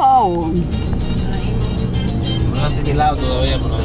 abajo. No lo he asimilado todavía, pero